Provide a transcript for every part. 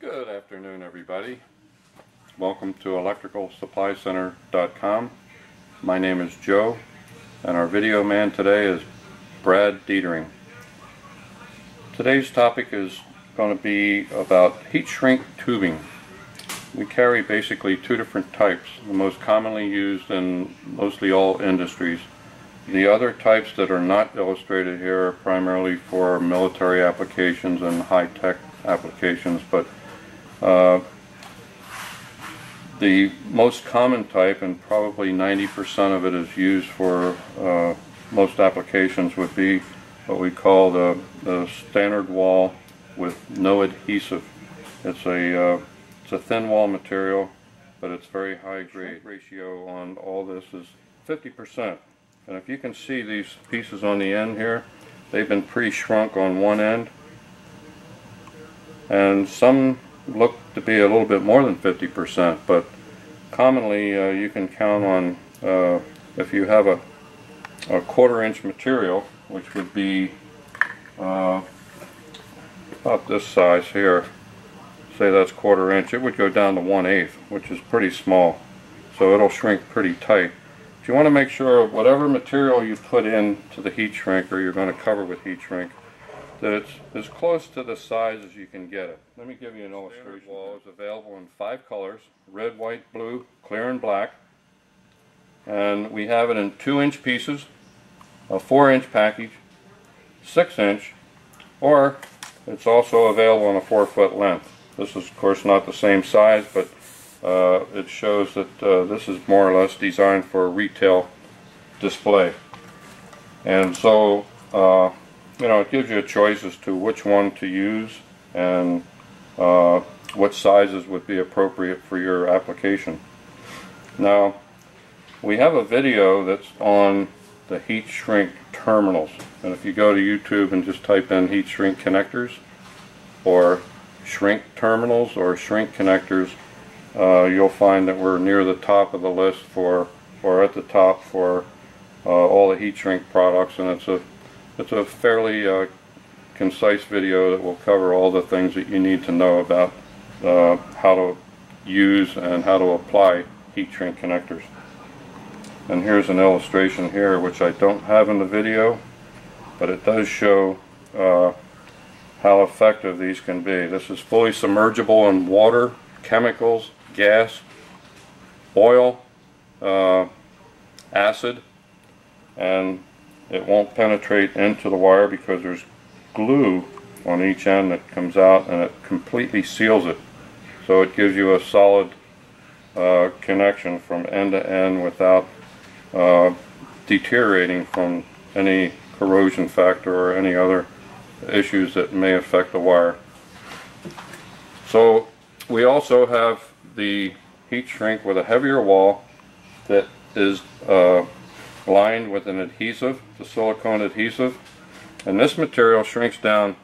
Good afternoon, everybody. Welcome to electricalsupplycenter.com. My name is Joe, and our video man today is Brad Dietering. Today's topic is going to be about heat shrink tubing. We carry basically two different types, the most commonly used in mostly all industries. The other types that are not illustrated here are primarily for military applications and high-tech applications, but uh, the most common type, and probably 90% of it is used for uh, most applications, would be what we call the, the standard wall with no adhesive. It's a, uh, it's a thin wall material, but it's very high grade. Ratio on all this is 50%. And if you can see these pieces on the end here, they've been pre-shrunk on one end. And some look to be a little bit more than 50%, but commonly uh, you can count on, uh, if you have a, a, quarter inch material, which would be uh, about this size here, say that's quarter inch, it would go down to one eighth, which is pretty small. So it'll shrink pretty tight. But you want to make sure whatever material you put into the heat shrinker, you're going to cover with heat shrink that it's as close to the size as you can get it. Let me give you an illustration. The wall is available in five colors, red, white, blue, clear, and black. And we have it in two inch pieces, a four inch package, six inch, or it's also available in a four foot length. This is of course not the same size, but uh, it shows that uh, this is more or less designed for retail display. And so uh, you know, it gives you a choice as to which one to use and uh, what sizes would be appropriate for your application. Now, we have a video that's on the heat shrink terminals. And if you go to YouTube and just type in heat shrink connectors or shrink terminals or shrink connectors, uh, you'll find that we're near the top of the list for, or at the top for uh, all the heat shrink products. And it's a it's a fairly uh, concise video that will cover all the things that you need to know about uh, how to use and how to apply heat shrink connectors. And here's an illustration here which I don't have in the video but it does show uh, how effective these can be. This is fully submergible in water, chemicals, gas, oil, uh, acid, and it won't penetrate into the wire because there's glue on each end that comes out and it completely seals it so it gives you a solid uh, connection from end to end without uh, deteriorating from any corrosion factor or any other issues that may affect the wire. So we also have the heat shrink with a heavier wall that is uh, lined with an adhesive, the silicone adhesive, and this material shrinks down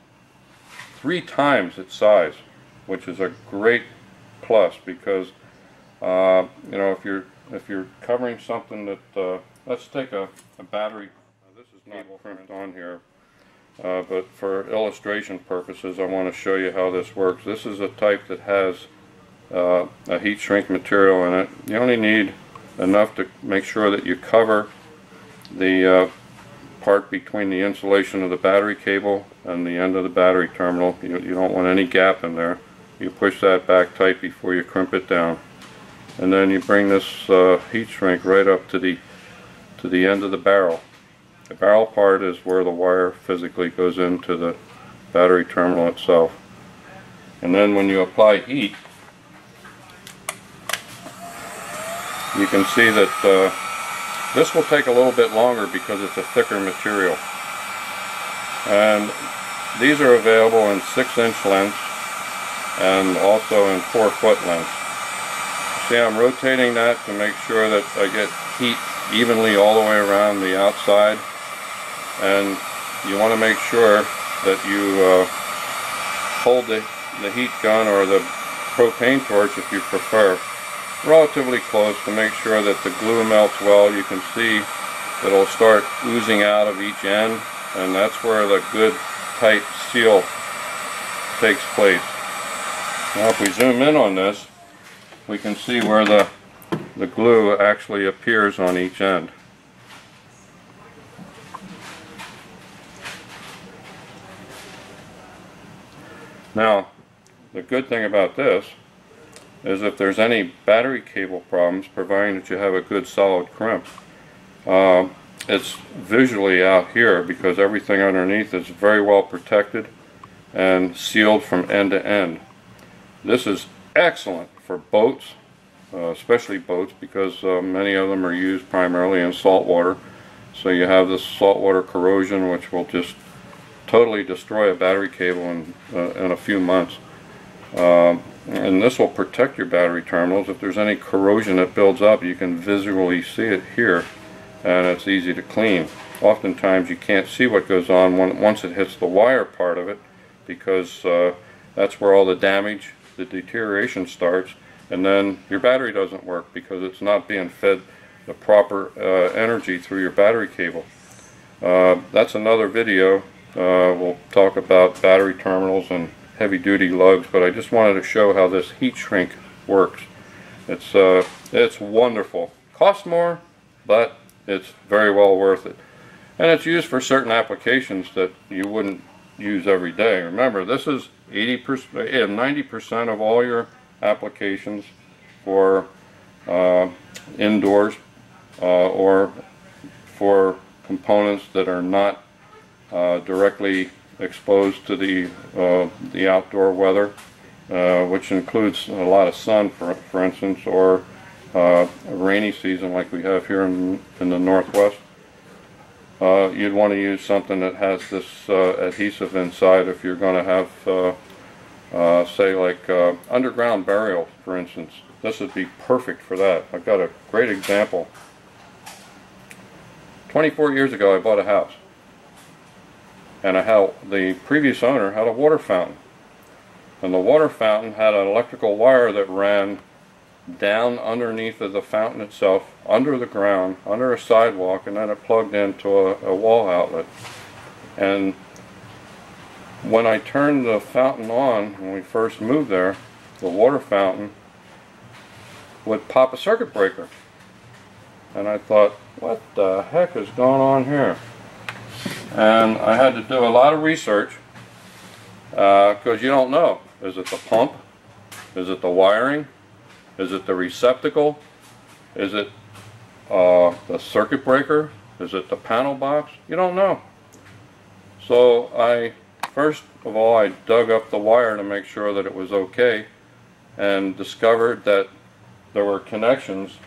three times its size, which is a great plus because uh, you know if you're if you're covering something that uh, let's take a, a battery. This is not printed on here, uh, but for illustration purposes, I want to show you how this works. This is a type that has uh, a heat shrink material in it. You only need enough to make sure that you cover the uh, part between the insulation of the battery cable and the end of the battery terminal. You, you don't want any gap in there. You push that back tight before you crimp it down. And then you bring this uh, heat shrink right up to the to the end of the barrel. The barrel part is where the wire physically goes into the battery terminal itself. And then when you apply heat, you can see that uh, this will take a little bit longer because it's a thicker material. And these are available in 6 inch lengths and also in 4 foot lengths. See I'm rotating that to make sure that I get heat evenly all the way around the outside and you want to make sure that you uh, hold the, the heat gun or the propane torch if you prefer relatively close to make sure that the glue melts well. You can see it'll start oozing out of each end and that's where the good tight seal takes place. Now if we zoom in on this, we can see where the, the glue actually appears on each end. Now, the good thing about this is if there's any battery cable problems, providing that you have a good solid crimp, uh, it's visually out here because everything underneath is very well protected and sealed from end to end. This is excellent for boats, uh, especially boats because uh, many of them are used primarily in salt water. So you have this saltwater corrosion which will just totally destroy a battery cable in, uh, in a few months. Um, and this will protect your battery terminals. If there's any corrosion that builds up, you can visually see it here, and it's easy to clean. Oftentimes you can't see what goes on when, once it hits the wire part of it, because uh, that's where all the damage, the deterioration starts, and then your battery doesn't work because it's not being fed the proper uh, energy through your battery cable. Uh, that's another video. Uh, we'll talk about battery terminals and heavy duty lugs, but I just wanted to show how this heat shrink works. It's, uh, it's wonderful. Costs more, but it's very well worth it. And it's used for certain applications that you wouldn't use every day. Remember, this is 80%, 90% of all your applications for uh, indoors uh, or for components that are not uh, directly exposed to the uh, the outdoor weather, uh, which includes a lot of sun, for for instance, or uh, a rainy season like we have here in, in the northwest. Uh, you'd want to use something that has this uh, adhesive inside if you're going to have, say, like underground burial, for instance. This would be perfect for that. I've got a great example. 24 years ago, I bought a house and the previous owner had a water fountain. And the water fountain had an electrical wire that ran down underneath of the fountain itself, under the ground, under a sidewalk, and then it plugged into a, a wall outlet. And when I turned the fountain on, when we first moved there, the water fountain would pop a circuit breaker. And I thought, what the heck is going on here? And I had to do a lot of research because uh, you don't know. Is it the pump? Is it the wiring? Is it the receptacle? Is it uh, the circuit breaker? Is it the panel box? You don't know. So I, first of all, I dug up the wire to make sure that it was okay and discovered that there were connections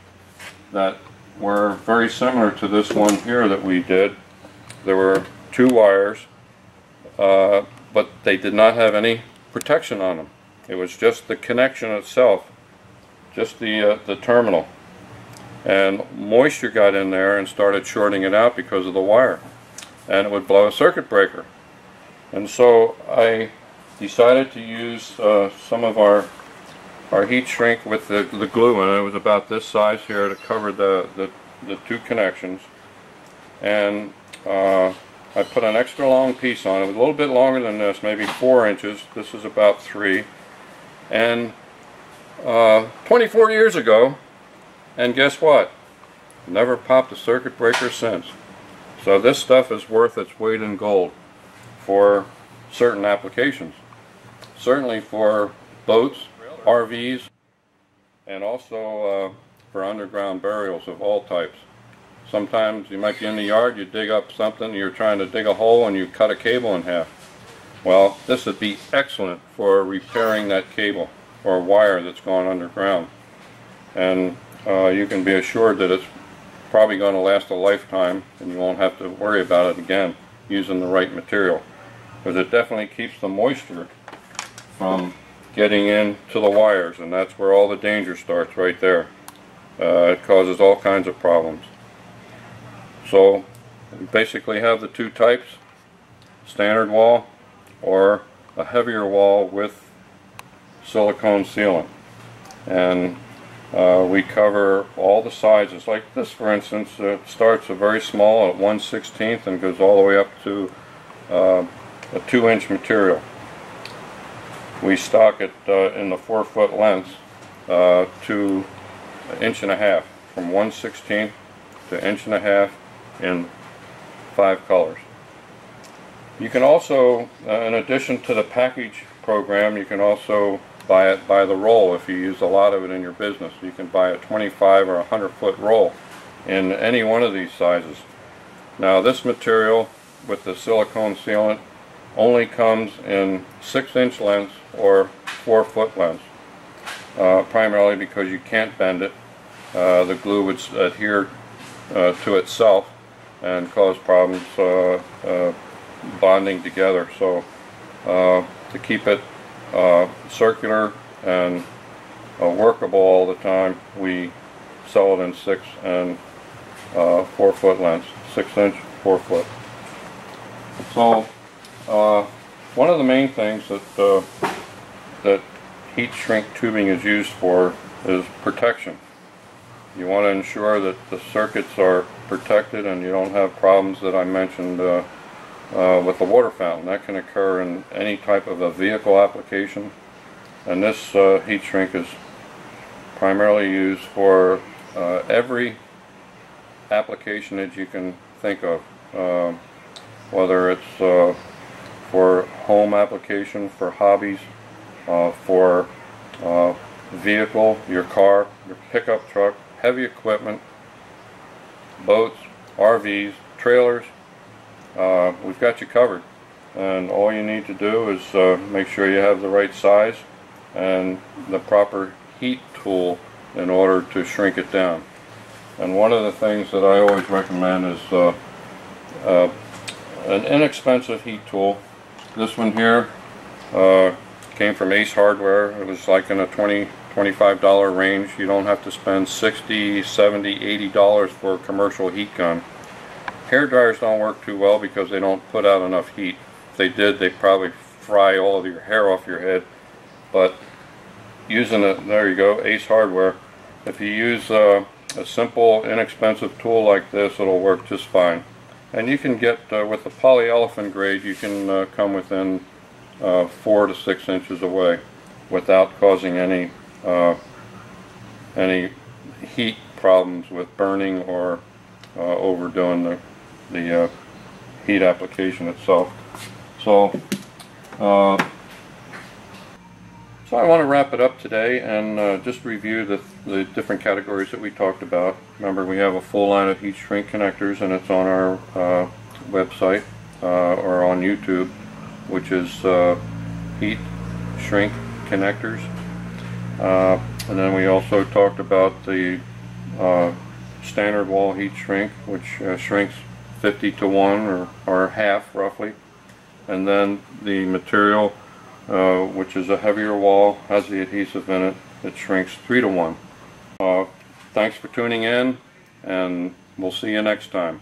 that were very similar to this one here that we did. There were two wires, uh, but they did not have any protection on them. It was just the connection itself, just the, uh, the terminal. And moisture got in there and started shorting it out because of the wire. And it would blow a circuit breaker. And so I decided to use uh, some of our our heat shrink with the, the glue and it was about this size here to cover the, the, the two connections and uh, I put an extra long piece on. It a little bit longer than this, maybe four inches. This is about three. And uh, 24 years ago, and guess what? Never popped a circuit breaker since. So this stuff is worth its weight in gold for certain applications. Certainly for boats, RVs, and also uh, for underground burials of all types. Sometimes you might be in the yard, you dig up something, you're trying to dig a hole and you cut a cable in half. Well, this would be excellent for repairing that cable or wire that's gone underground. And uh, you can be assured that it's probably going to last a lifetime and you won't have to worry about it again using the right material. Because it definitely keeps the moisture from getting into the wires and that's where all the danger starts right there. Uh, it causes all kinds of problems. So we basically have the two types, standard wall or a heavier wall with silicone sealant. And uh, we cover all the sizes. Like this for instance, starts a very small at 1 16th and goes all the way up to uh, a 2 inch material. we stock it uh, in the four foot length uh, to an inch and a half, from 1 16th to inch and a half in five colors. You can also, uh, in addition to the package program, you can also buy it by the roll if you use a lot of it in your business. You can buy a 25 or 100 foot roll in any one of these sizes. Now this material with the silicone sealant only comes in 6 inch lengths or 4 foot lengths. Uh, primarily because you can't bend it. Uh, the glue would adhere uh, to itself and cause problems uh, uh, bonding together. So uh, to keep it circular and workable all the time, we sell it in 6 and 4 foot lengths, 6 inch, 4 foot. So one of the main things that that heat shrink tubing is used for is protection. You want to ensure that the circuits are protected and you don't have problems that I mentioned uh, uh, with the water fountain. That can occur in any type of a vehicle application and this uh, heat shrink is primarily used for uh, every application that you can think of. Um, whether it's uh, for home application, for hobbies, uh, for vehicle, your car, your pickup truck, heavy equipment, boats, RVs, trailers. Uh, we've got you covered. And all you need to do is uh, make sure you have the right size and the proper heat tool in order to shrink it down. And one of the things that I always recommend is uh, uh, an inexpensive heat tool. This one here uh, came from Ace Hardware. It was like in a 20 $25 range. You don't have to spend 60 70 $80 for a commercial heat gun. Hair dryers don't work too well because they don't put out enough heat. If they did, they'd probably fry all of your hair off your head. But using it, there you go, Ace Hardware. If you use uh, a simple, inexpensive tool like this, it'll work just fine. And you can get, uh, with the polyolefin grade, you can uh, come within uh, four to six inches away without causing any uh, any heat problems with burning or uh, overdoing the, the uh, heat application itself. So, uh, so I want to wrap it up today and uh, just review the, the different categories that we talked about. Remember we have a full line of heat shrink connectors and it's on our uh, website or on YouTube which is heat shrink connectors uh, and then we also talked about the uh, standard wall heat shrink, which uh, shrinks 50 to 1 or, or half roughly. And then the material, uh, which is a heavier wall, has the adhesive in it, it shrinks 3 to 1. Uh, thanks for tuning in, and we'll see you next time.